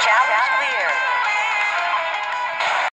Challenge clear.